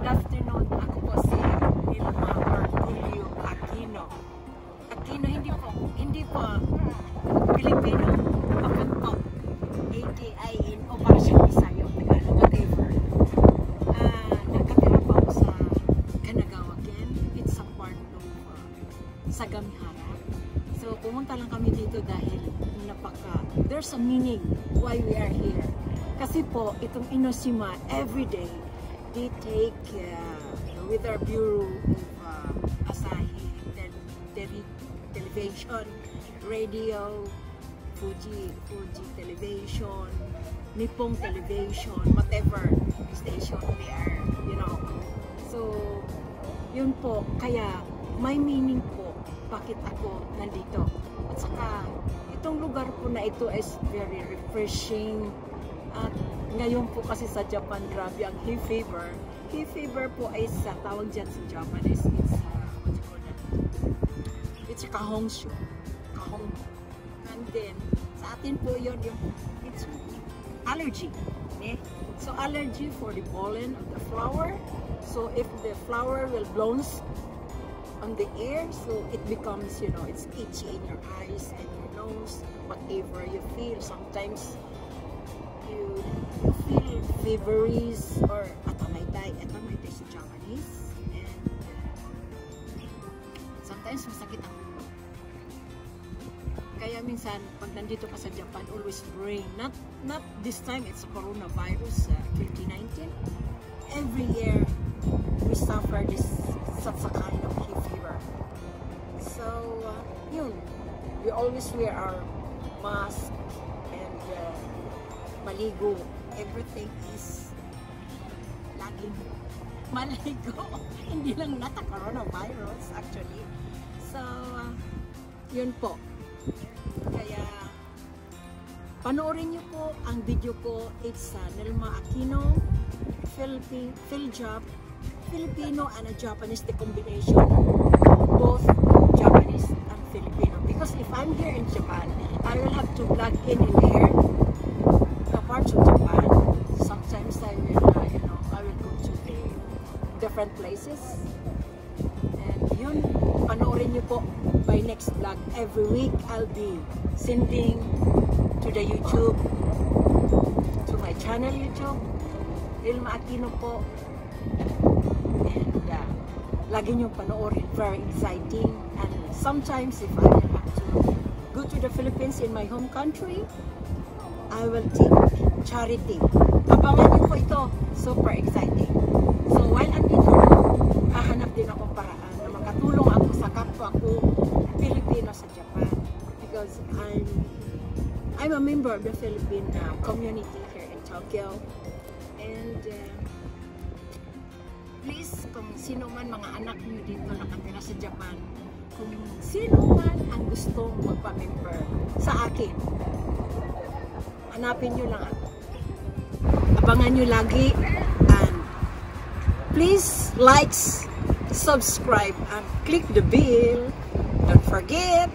Good afternoon. Ako po si Nilma Marculio Aquino. Aquino, hindi po, hindi po Pilipino. Ako po, AKIN o para sa Bisayo, Tagalog, whatever. Ah, nakatira po ako sa Kanagawagan. It's a part of uh, Sagamihara. So, pumunta lang kami dito dahil napaka, there's a meaning why we are here. Kasi po, itong Inosima, every day, they take uh, with our Bureau of uh, Asahi, tel tele television, radio, Fuji, Fuji television, Nippon television, whatever station they are, you know. So, yun po, kaya may meaning po bakit ako nandito. At saka, itong lugar po na ito is very refreshing. At ngayon po kasi sa Japan, grabe ang hay fever. Hay fever po ay sa tawag dyan sa Japan is it's, uh, what you call that? It's a kahongshu. Kahong. And then, sa atin po yun, yung, it's allergy. Eh? So, allergy for the pollen of the flower. So, if the flower will blows on the air, so it becomes, you know, it's itchy in your eyes and your nose, whatever you feel. Sometimes, you, feel feverish or atamay-tay. Atamay-tay sa Japanese. And sometimes masakit ang ulo. Kaya minsan, pag nandito ka sa Japan, always bring, not, not this time, it's coronavirus, uh, 2019. Every year, we suffer this such a kind of hay fever. So, uh, yun, we always wear our mask maligo. Everything is laging maligo. Hindi lang nata coronavirus actually. So, uh, yun po. Kaya, panoorin niyo po ang video ko. It's uh, Nelma Aquino, Philippine, Philjab, Filipino and a Japanese, the combination. Both Japanese and Filipino. Because if I'm here in Japan, I will have to plug in in different places. And yun, panoorin niyo po by next vlog. Every week, I'll be sending to the YouTube, to my channel YouTube. Ilma Aquino po. And uh, lagi niyong panoorin. Very exciting. And sometimes if I have to go to the Philippines in my home country, I will take charity. Abangan niyo po ito. Super exciting. So while andito, hahanap din ako paraan na makatulong ako sa kapwa ko Pilipino sa Japan. Because I'm I'm a member of the Philippine uh, community here in Tokyo. And uh, please, kung sino man mga anak niyo dito nakatira sa Japan, kung sino man ang gustong magpa-member sa akin, hanapin nyo lang ako. Abangan nyo lagi and please like, subscribe and click the bell. Don't forget.